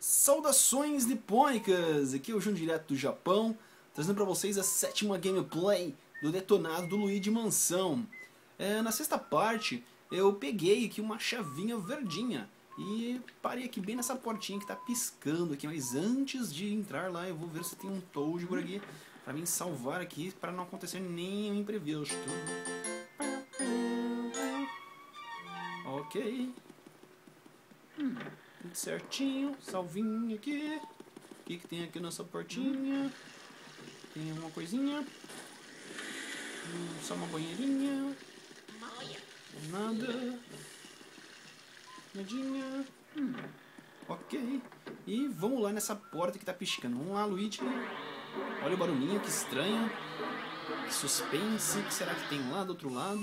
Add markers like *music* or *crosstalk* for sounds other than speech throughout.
Saudações nipônicas! Aqui é o João direto do Japão, trazendo para vocês a sétima gameplay do detonado do Luigi Mansão. É, na sexta parte, eu peguei aqui uma chavinha verdinha e parei aqui bem nessa portinha que está piscando aqui, mas antes de entrar lá eu vou ver se tem um Toad por aqui para me salvar aqui para não acontecer nenhum imprevisto. Ok. Hum. Tudo certinho, salvinho aqui. O que, que tem aqui nessa portinha? Tem alguma coisinha? Hum, só uma banheirinha. Nada. Nadinha. Hum. Ok. E vamos lá nessa porta que tá piscando. Vamos lá, Luigi. Olha o barulhinho, que estranho. Que suspense. O que será que tem lá do outro lado?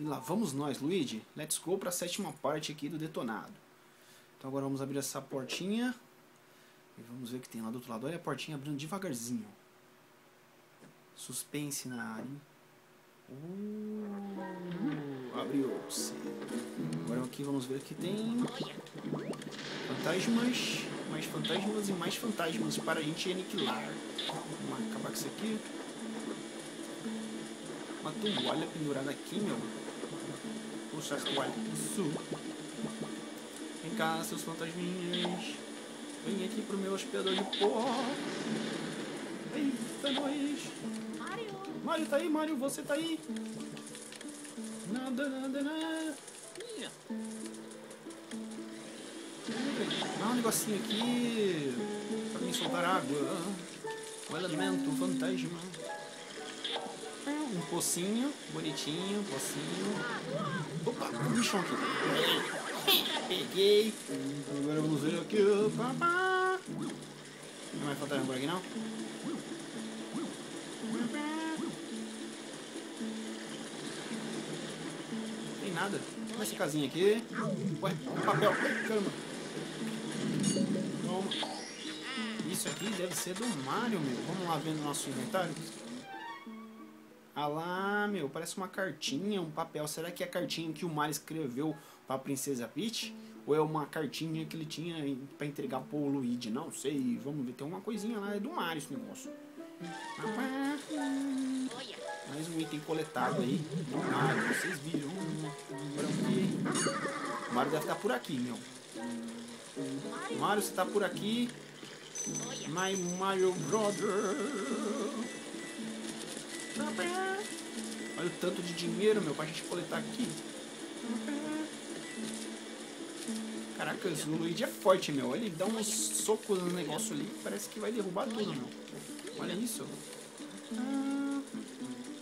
E lá vamos nós, Luigi. Let's go para a sétima parte aqui do detonado. Então agora vamos abrir essa portinha. E vamos ver o que tem lá do outro lado. Olha a portinha abrindo devagarzinho. Suspense na área. Uh, Abriu-se. Agora aqui vamos ver o que tem. Fantasmas. Mais fantasmas e mais fantasmas para a gente aniquilar. Vamos acabar com isso aqui. Uma toalha pendurada aqui, meu puxar toalha. Isso. Vem cá, seus fantasminhas. Vem aqui pro meu hospedador de pó. Eita, nós. Mario. Mario tá aí, Mario, você tá aí. Nada, nada, nada. Dá um negocinho aqui pra me soltar água. O elemento fantasma. Um pocinho, bonitinho, pocinho. Opa, um bichão aqui. Peguei. Agora vamos ver aqui. Papá. Não vai faltar por aqui não? Tem nada. Olha essa casinha aqui. Ué, papel. Caramba. Toma. Isso aqui deve ser do Mario, meu. Vamos lá ver no nosso inventário. Ah lá, meu, parece uma cartinha, um papel. Será que é a cartinha que o Mario escreveu pra Princesa Peach? Ou é uma cartinha que ele tinha pra entregar pro Luigi? Não sei, vamos ver. Tem uma coisinha lá, é do Mario esse negócio. Mais um item coletado aí. Do Mario, vocês viram. O Mario deve estar por aqui, meu. Mario, você tá por aqui. My Mario Brother. Olha o tanto de dinheiro, meu, pra gente coletar aqui. Caracas, o Luigi é forte, meu. Ele dá uns socos no negócio ali, parece que vai derrubar tudo, meu. Olha isso.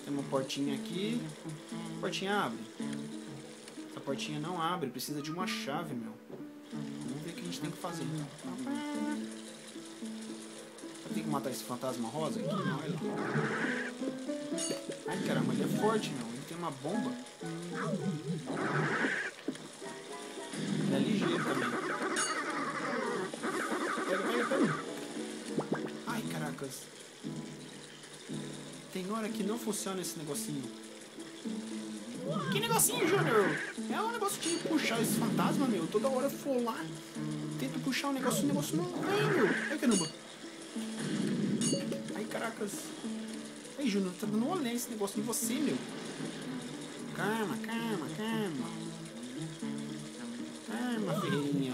Tem uma portinha aqui. A portinha abre. Essa portinha não abre, precisa de uma chave, meu. Vamos ver o que a gente tem que fazer. Tem que matar esse fantasma rosa aqui? Não, ele... Ai caramba, ele é forte, meu. Ele tem uma bomba. Ele é ligeiro também. Pega, pega, pega. Ai caracas. Tem hora que não funciona esse negocinho. Que negocinho, Júnior? É um negócio de puxar esse fantasma, meu. Toda hora eu for lá, tento puxar o negócio, o negócio não vem, meu. Ai caramba. Caracas. Ei, Júnior, tá dando olé esse negócio em você, meu. Calma, calma, calma. Calma, Ferreirinha.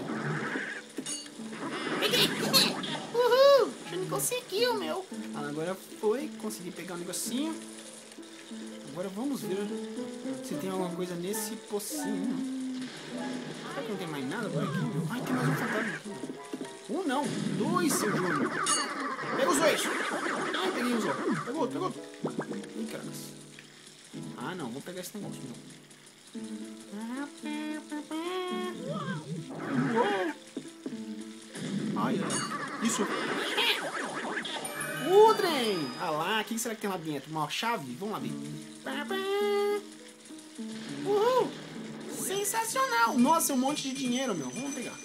Uhul. Júnior conseguiu, meu. Ah, agora foi, consegui pegar um negocinho. Agora vamos ver se tem alguma coisa nesse pocinho. Será que não tem mais nada por aqui, meu? Ai, tem mais um fantasma aqui. Um não, dois, seu Júnior. Pega os dois. Ai, peguei os dois. Pegou, pegou. Ih, caracas. Ah, não, vou pegar esse negócio, não. Uou. Ai, ai. Isso. O trem! Ah lá, o que será que tem lá dentro? Uma chave? Vamos lá ver. Uhul! Sensacional! Nossa, é um monte de dinheiro, meu. Vamos pegar.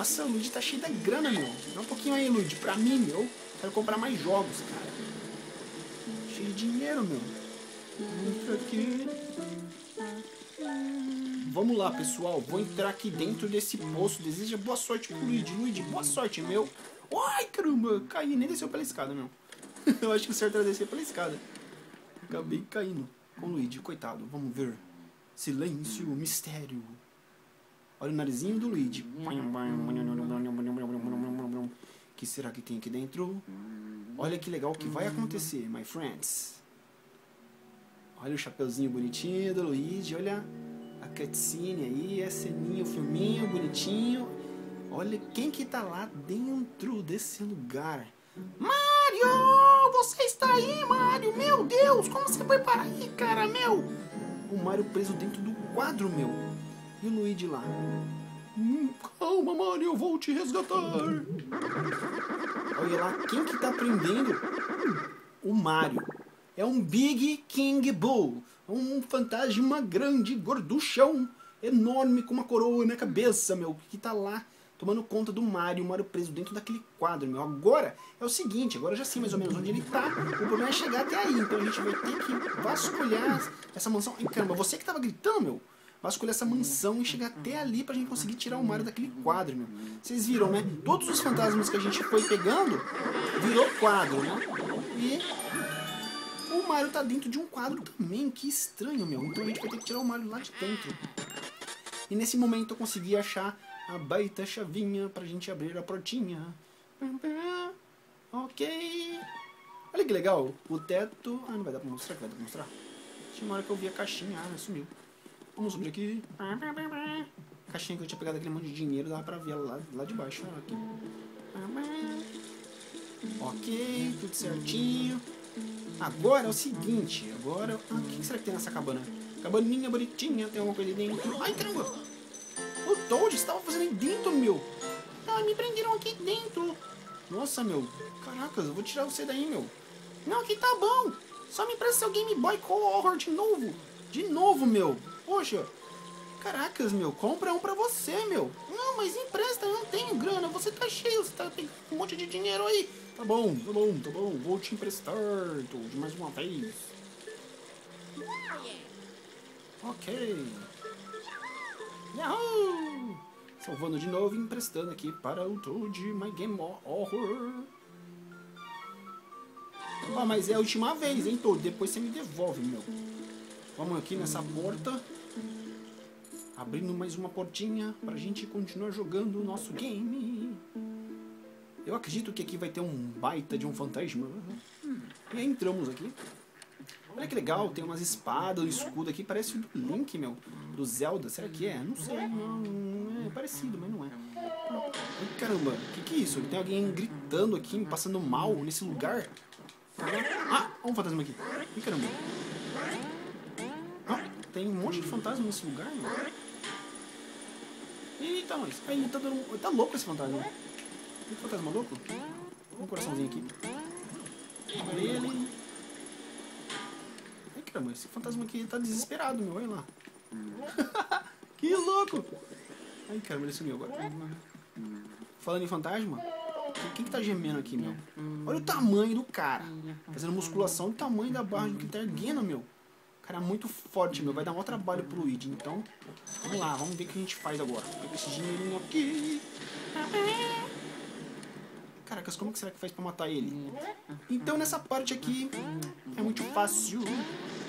Nossa, o Luigi tá cheio da grana, meu. Dá um pouquinho aí, Luigi. Pra mim, meu. Quero comprar mais jogos, cara. Cheio de dinheiro, meu. Aqui. Vamos lá, pessoal. Vou entrar aqui dentro desse poço. Deseja boa sorte pro Luigi. Luigi, boa sorte, meu. Ai, caramba. Caí, nem desceu pela escada, meu. *laughs* Eu acho que o certo era descer pela escada. Acabei caindo com o Luigi, coitado. Vamos ver. Silêncio, mistério. Olha o narizinho do Luigi. Que será que tem aqui dentro? Olha que legal o que vai acontecer, my friends. Olha o chapeuzinho bonitinho do Luigi, olha a cutscene aí, a ceninha, o filminho bonitinho. Olha quem que tá lá dentro desse lugar. Mario! Você está aí, Mario! Meu Deus! Como você foi parar aí, cara, meu? O Mario preso dentro do quadro, meu. E o Luigi lá. Hum, calma, Mario, eu vou te resgatar. Olha lá, quem que tá prendendo? O Mario. É um Big King Bull. Um fantasma grande, gorduchão, enorme, com uma coroa na cabeça, meu. Que tá lá tomando conta do Mario, o Mario preso dentro daquele quadro, meu. Agora é o seguinte, agora eu já sei mais ou menos onde ele tá. O problema é chegar até aí. Então a gente vai ter que vasculhar essa mansão. Ai, caramba, você que tava gritando, meu vasculhar essa mansão e chegar até ali pra gente conseguir tirar o Mario daquele quadro, meu. Vocês viram, né? Todos os fantasmas que a gente foi pegando virou quadro, né? E o Mario tá dentro de um quadro também, que estranho, meu. Então a gente vai ter que tirar o Mario lá de dentro. E nesse momento eu consegui achar a baita chavinha pra gente abrir a portinha. Ok. Olha que legal, o teto... Ah, não vai dar pra mostrar, vai dar pra mostrar? Tinha uma hora que eu vi a caixinha, ah, sumiu. Vamos subir aqui. Caixinha que eu tinha pegado aquele monte de dinheiro, dava pra ver lá, lá de baixo. Aqui. Ok, tudo certinho. Agora é o seguinte, agora... Ah, o que será que tem nessa cabana? Cabaninha bonitinha, tem alguma coisa ali dentro. Ai, caramba! O Toad estava fazendo aí dentro, meu! Ah, me prenderam aqui dentro. Nossa, meu. Caracas, eu vou tirar você daí, meu. Não, que tá bom. Só me empresta seu Game Boy Color de novo. De novo, meu. Poxa. Caracas, meu. Compra um pra você, meu. Não, mas empresta, eu não tenho grana. Você tá cheio, você tá com um monte de dinheiro aí. Tá bom, tá bom, tá bom. Vou te emprestar, de mais uma vez. Ok. Yahoo! Salvando de novo e emprestando aqui para o Toad My Game Horror. Ah, mas é a última vez, hein, Toad? Depois você me devolve, meu. Vamos aqui nessa porta. Abrindo mais uma portinha pra gente continuar jogando o nosso game. Eu acredito que aqui vai ter um baita de um fantasma. E aí entramos aqui. Olha que legal, tem umas espadas, um escudo aqui, parece o do Link, meu. Do Zelda, será que é? Não sei, não, é parecido, mas não é. Ai, caramba, o que, que é isso? Tem alguém gritando aqui, me passando mal nesse lugar? Ah, um fantasma aqui. Ai, caramba. Ah, tem um monte de fantasma nesse lugar, meu. Eita, mas. Aí, tá, dando... tá louco esse fantasma. Que fantasma louco? Um coraçãozinho aqui. Olha ele. Ai, caramba, esse fantasma aqui tá desesperado, meu. Olha lá. *laughs* que louco! Ai, caramba, ele sumiu agora. Falando em fantasma, quem que tá gemendo aqui, meu? Olha o tamanho do cara. Fazendo musculação, o tamanho da barra que tá erguendo, meu. Cara, muito forte, meu. Vai dar um trabalho pro Luigi. Então, vamos lá. Vamos ver o que a gente faz agora. Pega esse dinheirinho aqui. Caracas, como que será que faz pra matar ele? Então, nessa parte aqui, é muito fácil.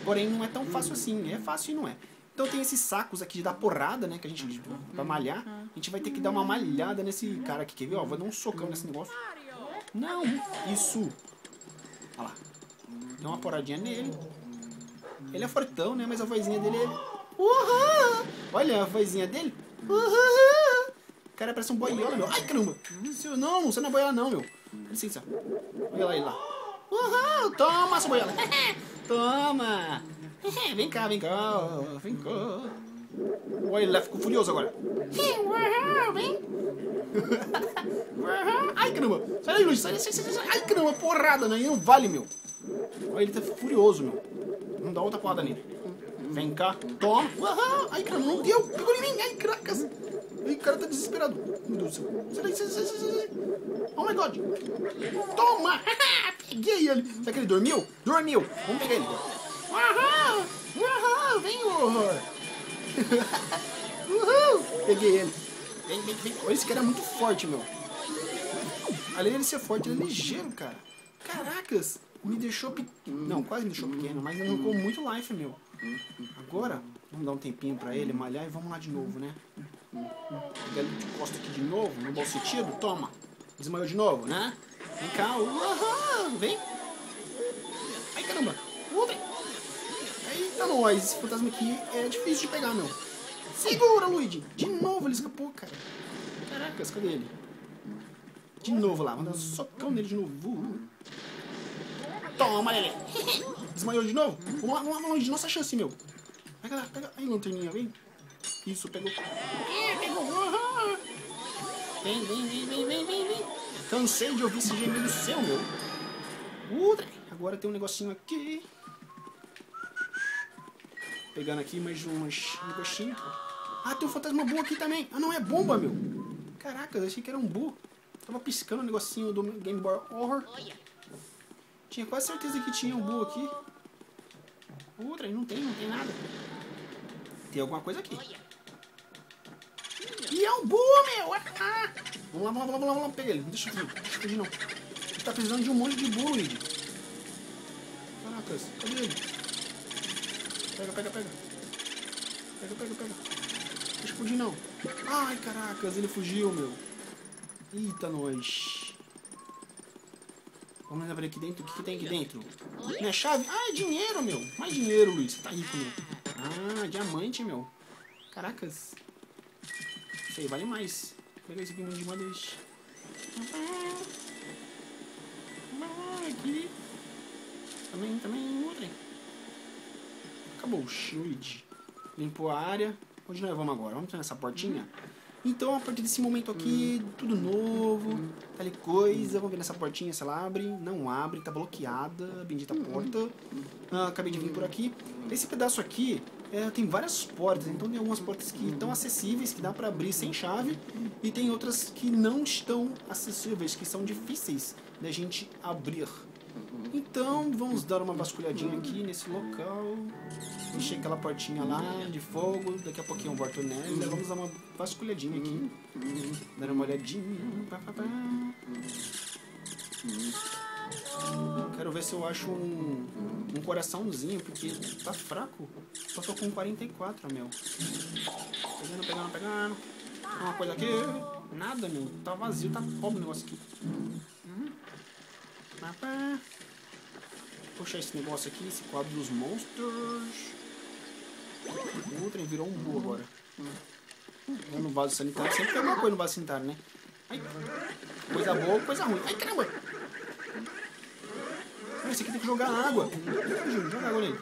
Porém, não é tão fácil assim. É fácil e não é. Então tem esses sacos aqui de dar porrada, né? Que a gente vai malhar. A gente vai ter que dar uma malhada nesse cara aqui. Quer ver? Ó, vou dar um socão nesse negócio. Não, isso. Olha lá. Dá uma poradinha nele. Ele é fortão, né? Mas a vozinha dele é... Uhum! Olha a vozinha dele. Uhum! O cara parece um boiola, meu. Ai, caramba! Não, você não é boiola, não, meu. Dá licença. Olha lá ele lá. Uhum! Toma, sua boiola. *laughs* Toma! *laughs* vem cá, vem cá. Vem cá. Olha, ele lá ficou furioso agora. Vem. *laughs* Ai, caramba. Sai daí, Luiz. Sai, sai, sai, sai. Ai, caramba. Porrada, né? Não vale, meu. Olha, ele tá furioso, meu. Não dá outra porrada nele. Vem cá. Toma. Uhum. Ai, caramba, não deu. Pegou em mim. Ai, cracas. Ai, cara tá desesperado. Meu Deus do céu. Sai daí, sai, sai, sai, sai. Oh, my God. Toma. *laughs* Peguei ele. Será que ele dormiu? Dormiu. Vamos pegar ele. Aham! Aham! Vem, horror! *laughs* Uhul! Peguei ele. Vem, vem, vem. Esse cara é muito forte, meu. Além dele ser forte, ele é ligeiro, cara. Caracas! Me deixou pequeno. Não, quase me deixou pequeno, mas arrancou muito life, meu. Agora, vamos dar um tempinho pra ele malhar e vamos lá de novo, né? Pegar ele de costa aqui de novo, no bom sentido. Toma! Desmaiou de novo, né? Vem cá. Uhum, vem! Ai, caramba! Uh, vem. Eita, nós! Esse fantasma aqui é difícil de pegar, meu. Segura, Luigi! De novo ele escapou, cara. Caracas, cadê ele? De novo lá, vamos dar um socão nele de novo. Toma, Lele! *laughs* Desmaiou de novo? Vamos lá, vamos lá, lá, nossa chance, meu. Pega lá, pega. Aí, lanterninha, vem. Isso, pegou. É, pegou. Uhum. Vem, vem, vem, vem, vem, vem, vem. Cansei de ouvir esse gemido seu, meu. Uh, agora tem um negocinho aqui. Pegando aqui mais um negocinho. Ah, tem um fantasma bom aqui também. Ah, não, é bomba, meu. Caraca, eu achei que era um bu. Tava piscando o negocinho do Game Boy Horror. Tinha quase certeza que tinha um bu aqui. Outra, não tem, não tem nada. Tem alguma coisa aqui. E é um bu, meu! Ah! Vamos lá, vamos lá, vamos lá, vamos lá, pega ele. Não deixa eu fugir, deixa eu fugir não. Ele tá precisando de um monte de bu, Luigi. Caracas, cadê ele? Pega, pega, pega. Pega, pega, pega. Deixa eu fugir não. Ai, caracas, ele fugiu, meu. Eita, nós. Vamos abrir aqui dentro. O que, que tem aqui dentro? Minha chave? Ah, é dinheiro, meu. Mais dinheiro, Luiz. Tá rico, meu. Ah, diamante, meu. Caracas. Isso aí vale mais. Pega esse aqui de uma vez. Aqui. Também, também, outra. Acabou o shield. Limpou a área. Onde nós vamos agora? Vamos nessa portinha? Então, a partir desse momento aqui, tudo novo, tal coisa. Vamos ver nessa portinha se ela abre. Não abre, tá bloqueada a bendita porta. Ah, acabei de vir por aqui. Esse pedaço aqui é, tem várias portas, então tem algumas portas que estão acessíveis, que dá para abrir sem chave, e tem outras que não estão acessíveis, que são difíceis da gente abrir. Então vamos dar uma vasculhadinha aqui nesse local. Encher aquela portinha lá de fogo. Daqui a pouquinho eu volto nela. Vamos dar uma vasculhadinha aqui. Dar uma olhadinha. Quero ver se eu acho um, um coraçãozinho, porque tá fraco. Só tô com 44, meu. Pegando, pegando, pegando. Uma coisa aqui. Nada, meu. Tá vazio, tá pobre o negócio aqui. Uhum. Puxar esse negócio aqui, esse quadro dos monstros. O trem virou um bu agora. No vaso sanitário. Sempre tem alguma coisa no vaso sanitário, né? Ai, coisa boa coisa ruim. Ai, caramba! Esse aqui tem que jogar água. Joga água nele.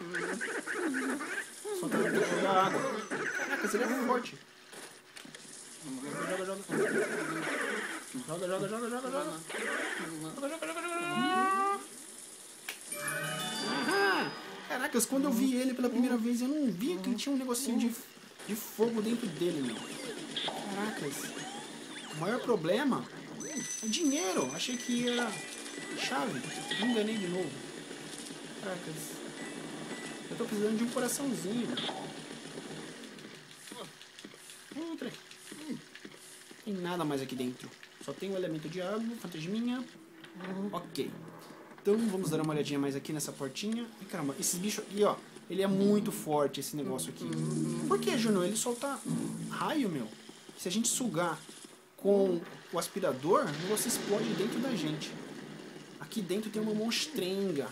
Só tem que jogar água. Caraca, esse ele é forte. Joga, joga. Joga, joga, joga, joga, joga. Joga, joga, joga, joga. Caracas, quando eu vi ele pela primeira vez, eu não vi que ele tinha um negocinho de, de fogo dentro dele, meu. Caracas. O maior problema é dinheiro. Achei que ia chave. Me enganei de novo. Caracas. Eu tô precisando de um coraçãozinho. Outra. Tem nada mais aqui dentro. Só tem o elemento de água, fantasminha. Ok. Então vamos dar uma olhadinha mais aqui nessa portinha. E caramba, esses bichos aqui, ó. Ele é muito forte, esse negócio aqui. Por que, Juno? Ele solta raio, meu. Se a gente sugar com o aspirador, negócio explode dentro da gente. Aqui dentro tem uma monstrenga.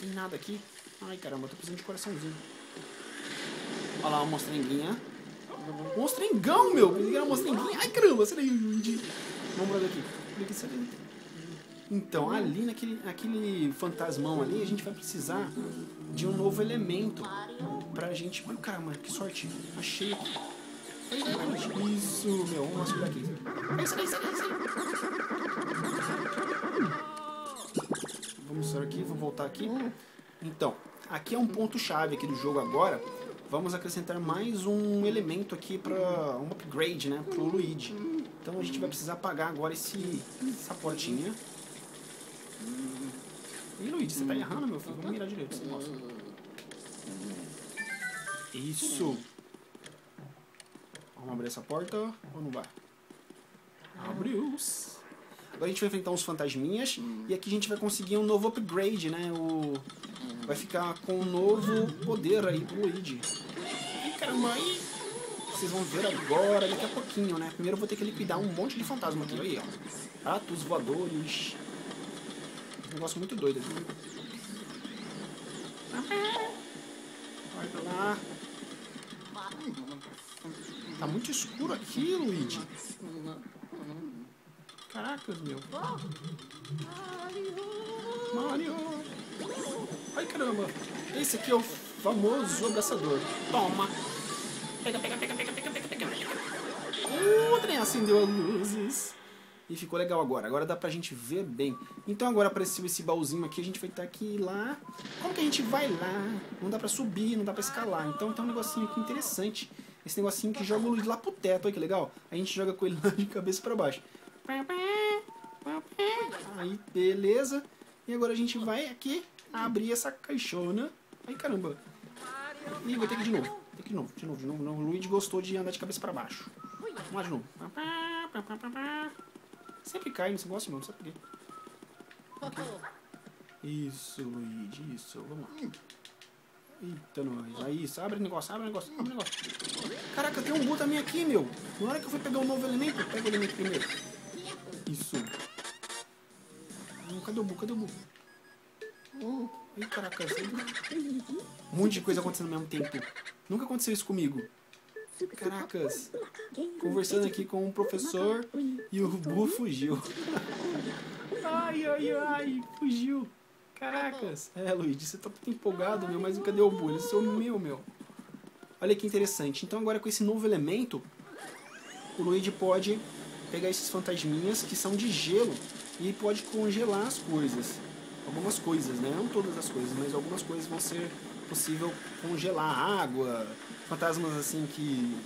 Tem nada aqui. Ai, caramba, tô precisando de coraçãozinho. Olha lá, uma monstrenguinha. Monstrengão, meu! Que era monstrenguinha. Ai, caramba, sai daí. Vamos por aqui. Aqui, sai daí. Então, ali naquele, naquele fantasmão ali, a gente vai precisar de um novo elemento pra gente... Ai, caramba, que sorte. Achei aqui. Isso, meu. Vamos subir aqui. Sai daí, sai daí, sai Vamos sair aqui, vou voltar aqui. Então, aqui é um ponto-chave aqui do jogo agora. Vamos acrescentar mais um elemento aqui para um upgrade, né, pro Luigi. Então a gente vai precisar apagar agora esse, essa portinha. Ih, Luigi, você tá errando, meu filho. Vamos mirar direito esse negócio. Isso. Vamos abrir essa porta ou não vai? Abriu. Agora a gente vai enfrentar uns fantasminhas e aqui a gente vai conseguir um novo upgrade, né? O... Vai ficar com um novo poder aí pro Luigi. Ai, caramba, aí... Vocês vão ver agora, daqui a pouquinho, né? Primeiro eu vou ter que liquidar um monte de fantasma aqui. Aí, ó. Atos voadores. Um negócio muito doido aqui. Vai lá. Tá muito escuro aqui, Luigi. Caracas, meu. Mario. Ai, caramba. Esse aqui é o famoso abraçador. Toma. Pega, pega, pega, pega, pega, pega, pega. Uh, o trem acendeu as luzes. E ficou legal agora. Agora dá pra gente ver bem. Então agora apareceu esse baúzinho aqui. A gente vai estar aqui lá. Como que a gente vai lá? Não dá pra subir, não dá pra escalar. Então tem um negocinho aqui interessante. Esse negocinho que joga o Luigi lá pro teto. Olha que legal. A gente joga com ele *laughs* lá de cabeça pra baixo. Aí, beleza. E agora a gente vai aqui abrir essa caixona. Ai, caramba. Ih, vou ter que de novo. Tem que de novo, de novo, de novo. Não. O Luigi gostou de andar de cabeça pra baixo. Vamos lá de novo. Sempre cai nesse negócio, mano. Sabe por quê? Isso, Luigi, isso. Vamos lá. Eita, nós. Aí, isso. Abre o negócio, abre o negócio, abre o negócio. Caraca, tem um Bu também aqui, meu. Na hora que eu fui pegar um novo elemento, pega o elemento primeiro. Isso. Cadê o Bu? Cadê o Bu? Oh, ai, caraca. Um monte de coisa acontecendo ao mesmo tempo. Nunca aconteceu isso comigo. Caracas. Conversando aqui com o professor e o Bu fugiu. Ai, ai, ai. Fugiu. Caracas. É, Luigi, você tá muito empolgado, meu, mas cadê o Bu? Ele sumiu, meu. Olha que interessante. Então agora com esse novo elemento, o Luigi pode pegar esses fantasminhas que são de gelo e pode congelar as coisas. Algumas coisas, né? Não todas as coisas, mas algumas coisas vão ser possível congelar água, fantasmas assim que,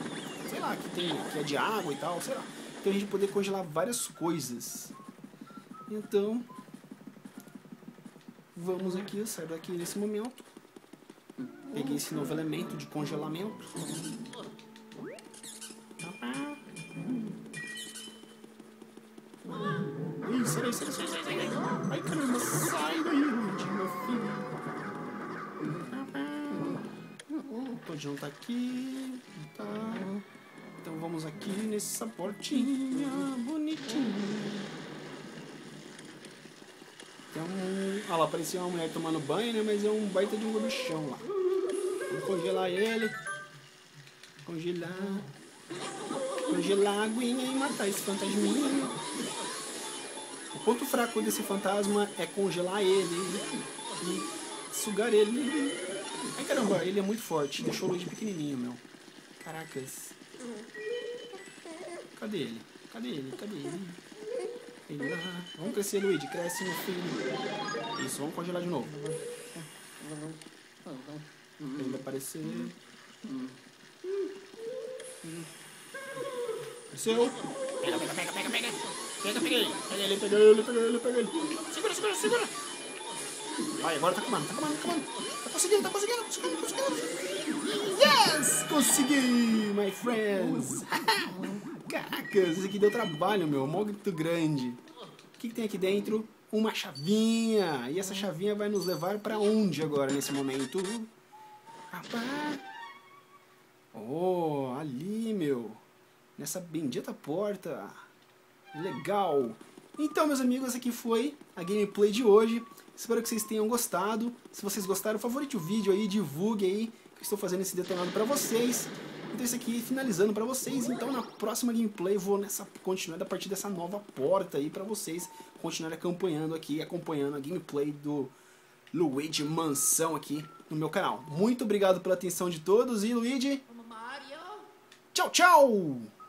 sei lá, que tem que é de água e tal, sei lá. Então a gente poder congelar várias coisas. Então, vamos aqui, sair daqui nesse momento. Peguei esse novo elemento de congelamento. Todinho tá aqui. Tá. Então vamos aqui nessa portinha bonitinha. Tem um... Ah lá, parecia uma mulher tomando banho, né? Mas é um baita de um gorbichão lá. Vamos congelar ele. Congelar. Congelar a aguinha e matar esse fantasminha. O ponto fraco desse fantasma é congelar ele e sugar ele. Ai caramba, ele é muito forte. Deixou o Luigi pequenininho, meu. Caracas. Cadê ele? Cadê ele? Cadê ele? Ele lá. Vamos crescer, Luigi. Cresce, meu filho. Isso, vamos congelar de novo. Ele vai aparecer. Desceu. Pega, pega, pega, pega, pega. Pega. Pega ele, pega ele, pega ele, pega ele. Segura, segura, segura. Vai, agora tá comando, tá comando, tá comando. Tá conseguindo, tá conseguindo, tá conseguindo, tá conseguindo. Yes! Consegui, my friends. *laughs* Caracas, isso aqui deu trabalho, meu. Muito grande. O que, que tem aqui dentro? Uma chavinha. E essa chavinha vai nos levar pra onde agora, nesse momento? Rapaz. Oh, ali, meu. Nessa bendita porta. Legal. Então, meus amigos, essa aqui foi a gameplay de hoje. Espero que vocês tenham gostado. Se vocês gostaram, favorite o vídeo aí, divulgue aí que eu estou fazendo esse detonado para vocês. Então isso aqui finalizando para vocês. Então na próxima gameplay vou nessa continuar a partir dessa nova porta aí para vocês continuar acompanhando aqui, acompanhando a gameplay do Luigi Mansão aqui no meu canal. Muito obrigado pela atenção de todos e Luigi. Tchau, tchau!